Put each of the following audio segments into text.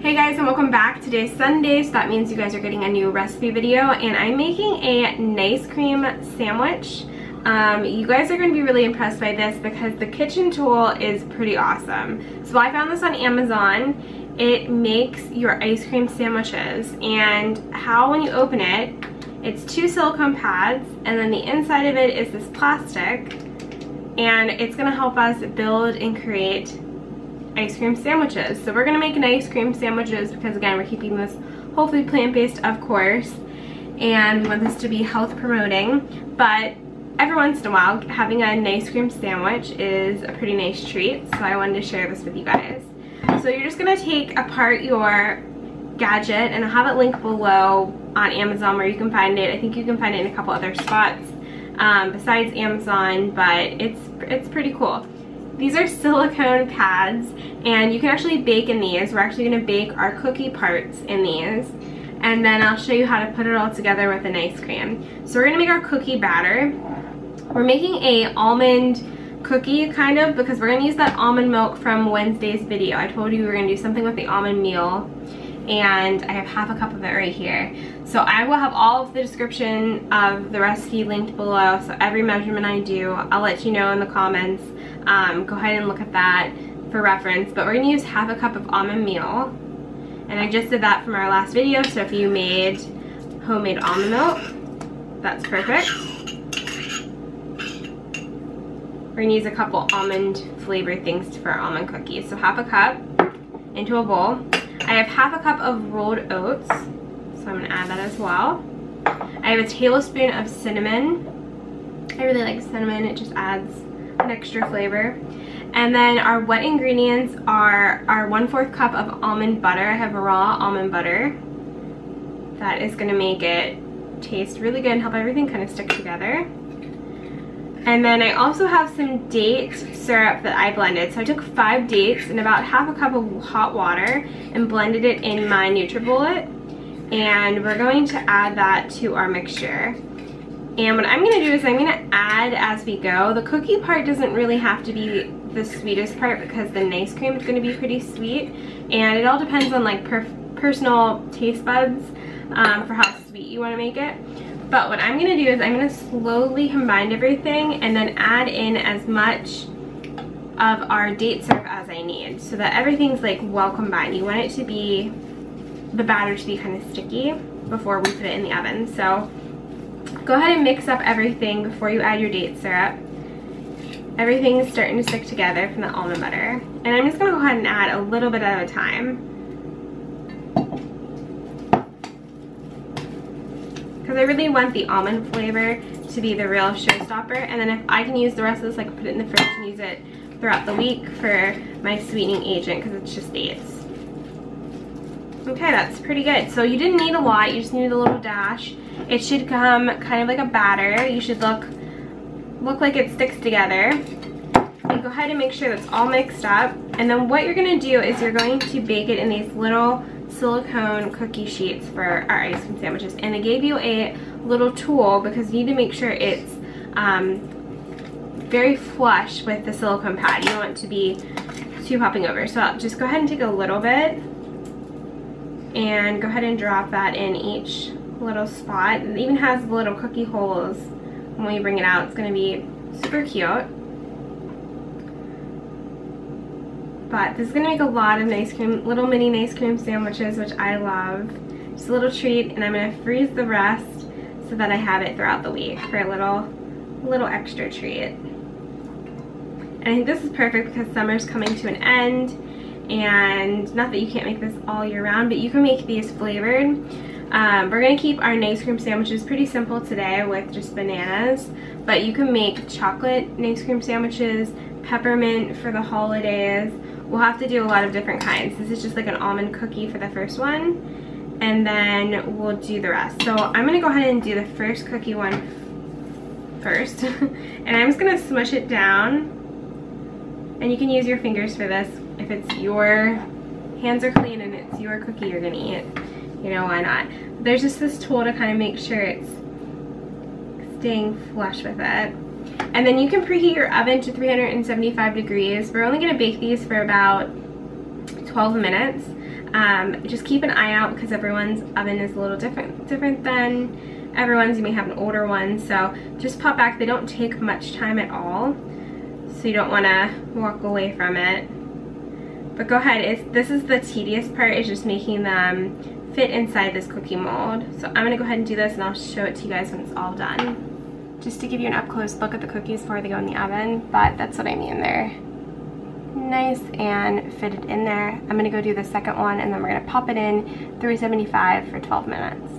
Hey guys and welcome back. Today's Sunday so that means you guys are getting a new recipe video and I'm making a nice cream sandwich. Um, you guys are going to be really impressed by this because the kitchen tool is pretty awesome. So I found this on Amazon. It makes your ice cream sandwiches and how when you open it, it's two silicone pads and then the inside of it is this plastic and it's going to help us build and create ice cream sandwiches. So we're gonna make an ice cream sandwiches because again, we're keeping this hopefully plant-based, of course, and we want this to be health promoting, but every once in a while, having an ice cream sandwich is a pretty nice treat, so I wanted to share this with you guys. So you're just gonna take apart your gadget, and I'll have it linked below on Amazon where you can find it. I think you can find it in a couple other spots um, besides Amazon, but it's, it's pretty cool. These are silicone pads and you can actually bake in these. We're actually going to bake our cookie parts in these and then I'll show you how to put it all together with an ice cream. So we're going to make our cookie batter. We're making a almond cookie kind of because we're going to use that almond milk from Wednesday's video. I told you we were going to do something with the almond meal and I have half a cup of it right here. So I will have all of the description of the recipe linked below. So every measurement I do, I'll let you know in the comments um, go ahead and look at that for reference. But we're going to use half a cup of almond meal. And I just did that from our last video, so if you made homemade almond milk, that's perfect. We're to use a couple almond flavored things for our almond cookies. So half a cup into a bowl. I have half a cup of rolled oats, so I'm to add that as well. I have a tablespoon of cinnamon. I really like cinnamon, it just adds an extra flavor. And then our wet ingredients are our 1 4th cup of almond butter. I have raw almond butter. That is going to make it taste really good and help everything kind of stick together. And then I also have some date syrup that I blended. So I took five dates and about half a cup of hot water and blended it in my NutriBullet. And we're going to add that to our mixture. And what I'm gonna do is I'm gonna add as we go. The cookie part doesn't really have to be the sweetest part because the nice cream is gonna be pretty sweet. And it all depends on like per personal taste buds um, for how sweet you wanna make it. But what I'm gonna do is I'm gonna slowly combine everything and then add in as much of our date syrup as I need so that everything's like well combined. You want it to be, the batter to be kind of sticky before we put it in the oven. So Go ahead and mix up everything before you add your date syrup. Everything is starting to stick together from the almond butter. And I'm just gonna go ahead and add a little bit at a time. Because I really want the almond flavor to be the real showstopper. And then if I can use the rest of this, I can put it in the fridge and use it throughout the week for my sweetening agent because it's just dates. Okay, that's pretty good. So you didn't need a lot, you just needed a little dash. It should come kind of like a batter. You should look look like it sticks together. And go ahead and make sure that's all mixed up. And then what you're gonna do is you're going to bake it in these little silicone cookie sheets for our ice cream sandwiches. And they gave you a little tool because you need to make sure it's um, very flush with the silicone pad. You don't want it to be too popping over. So I'll just go ahead and take a little bit and go ahead and drop that in each little spot. It even has little cookie holes when we bring it out. It's going to be super cute. But this is going to make a lot of nice cream, little mini nice cream sandwiches, which I love. Just a little treat, and I'm going to freeze the rest so that I have it throughout the week for a little, little extra treat. And I think this is perfect because summer's coming to an end and not that you can't make this all year round but you can make these flavored um, we're going to keep our nice cream sandwiches pretty simple today with just bananas but you can make chocolate nice cream sandwiches peppermint for the holidays. We'll have to do a lot of different kinds. This is just like an almond cookie for the first one and then we'll do the rest. So I'm gonna go ahead and do the first cookie one first and I'm just gonna smush it down. And you can use your fingers for this. If it's your hands are clean and it's your cookie you're gonna eat, you know, why not? There's just this tool to kind of make sure it's staying flush with it. And then you can preheat your oven to 375 degrees. We're only gonna bake these for about 12 minutes. Um, just keep an eye out because everyone's oven is a little different, different than everyone's. You may have an older one, so just pop back. They don't take much time at all, so you don't want to walk away from it. But go ahead, it's, this is the tedious part, is just making them fit inside this cookie mold. So I'm gonna go ahead and do this and I'll show it to you guys when it's all done. Just to give you an up close look at the cookies before they go in the oven, but that's what I mean. They're nice and fitted in there. I'm gonna go do the second one and then we're gonna pop it in 375 for 12 minutes.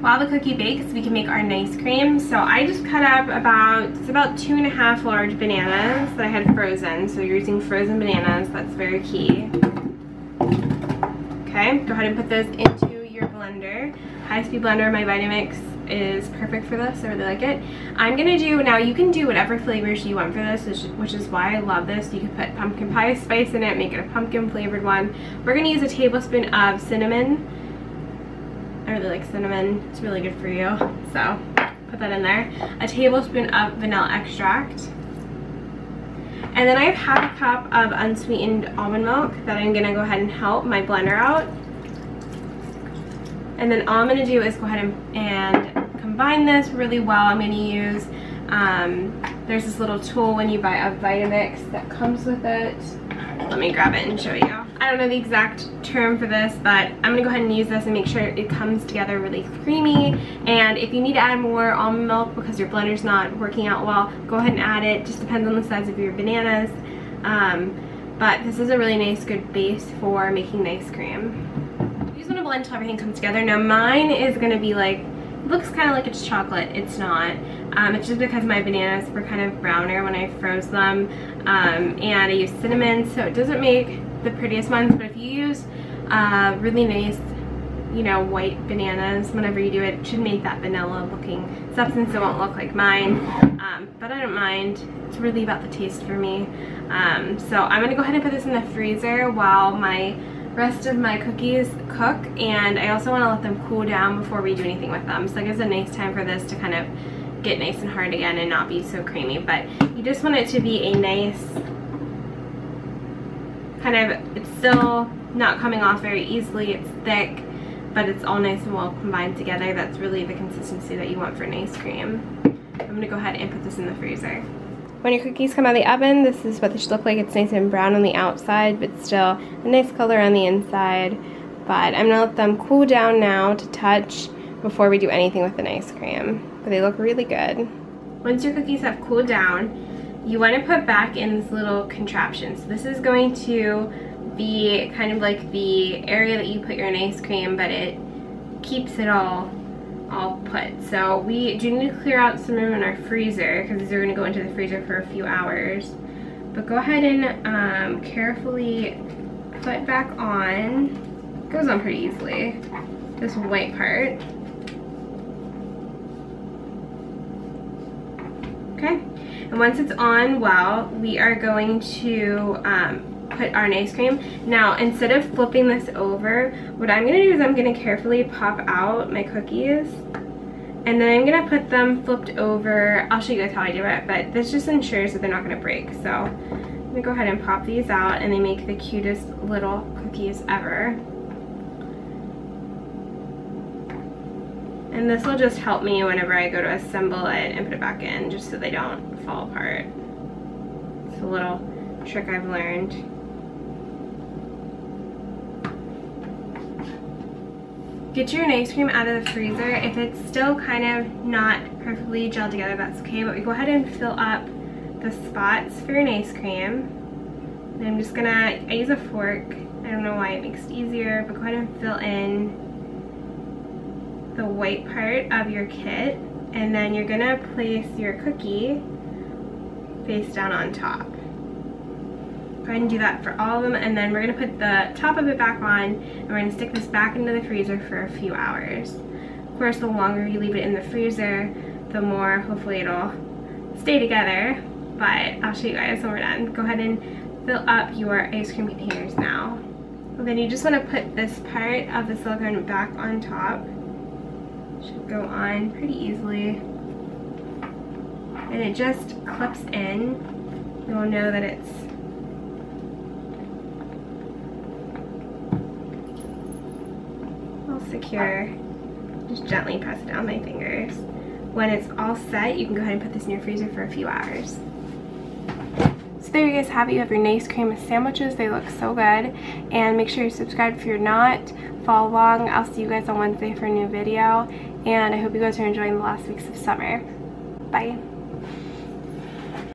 While the cookie bakes, we can make our nice cream. So I just cut up about, it's about two and a half large bananas that I had frozen. So you're using frozen bananas, that's very key. Okay, go ahead and put those into your blender. High-speed blender, my Vitamix is perfect for this. I really like it. I'm gonna do, now you can do whatever flavors you want for this, which is why I love this. You can put pumpkin pie spice in it, make it a pumpkin flavored one. We're gonna use a tablespoon of cinnamon. I really like cinnamon, it's really good for you. So put that in there. A tablespoon of vanilla extract. And then I have half a cup of unsweetened almond milk that I'm gonna go ahead and help my blender out. And then all I'm gonna do is go ahead and, and combine this really well. I'm gonna use, um, there's this little tool when you buy a Vitamix that comes with it. Let me grab it and show you. I don't know the exact term for this, but I'm gonna go ahead and use this and make sure it comes together really creamy. And if you need to add more almond milk because your blender's not working out well, go ahead and add it. Just depends on the size of your bananas. Um, but this is a really nice, good base for making ice cream You just want to blend until everything comes together. Now mine is to be like, looks kind of like it's chocolate. It's not. Um, it's just because my bananas were kind of browner when I froze them. Um, and I use cinnamon, so it doesn't make the prettiest ones. But if you use uh, really nice, you know, white bananas, whenever you do it, it should make that vanilla looking substance. It won't look like mine. Um, but I don't mind. It's really about the taste for me. Um, so I'm going to go ahead and put this in the freezer while my rest of my cookies cook and I also want to let them cool down before we do anything with them. So that gives a nice time for this to kind of get nice and hard again and not be so creamy. But you just want it to be a nice kind of, it's still not coming off very easily. It's thick, but it's all nice and well combined together. That's really the consistency that you want for an ice cream. I'm going to go ahead and put this in the freezer. When your cookies come out of the oven, this is what they should look like. It's nice and brown on the outside, but still a nice color on the inside. But I'm gonna let them cool down now to touch before we do anything with the ice cream. But they look really good. Once your cookies have cooled down, you wanna put back in this little contraption. So this is going to be kind of like the area that you put your ice cream, but it keeps it all all put. So we do need to clear out some room in our freezer because these are going to go into the freezer for a few hours. But go ahead and um, carefully put back on, it goes on pretty easily, this white part. Okay, and once it's on well, we are going to um, put our ice cream. Now, instead of flipping this over, what I'm gonna do is I'm gonna carefully pop out my cookies and then I'm gonna put them flipped over. I'll show you guys how I do it, but this just ensures that they're not gonna break. So I'm gonna go ahead and pop these out and they make the cutest little cookies ever. And this will just help me whenever I go to assemble it and put it back in, just so they don't fall apart. It's a little trick I've learned. Get your ice cream out of the freezer. If it's still kind of not perfectly gelled together, that's okay. But we go ahead and fill up the spots for your ice cream. And I'm just gonna, I use a fork. I don't know why it makes it easier, but go ahead and fill in the white part of your kit. And then you're gonna place your cookie face down on top. Go ahead and do that for all of them and then we're to put the top of it back on and we're to stick this back into the freezer for a few hours. Of course, the longer you leave it in the freezer, the more hopefully it'll stay together. But I'll show you guys when we're done. Go ahead and fill up your ice cream containers now. Then you just want to put this part of the silicone back on top. Should go on pretty easily. And it just clips in. You'll know that it's all secure. Just gently press it down my fingers. When it's all set, you can go ahead and put this in your freezer for a few hours. So there you guys have it. You have your nice cream sandwiches. They look so good. And make sure you're subscribed if you're not. Follow along. I'll see you guys on Wednesday for a new video. And I hope you guys are enjoying the last weeks of summer. Bye.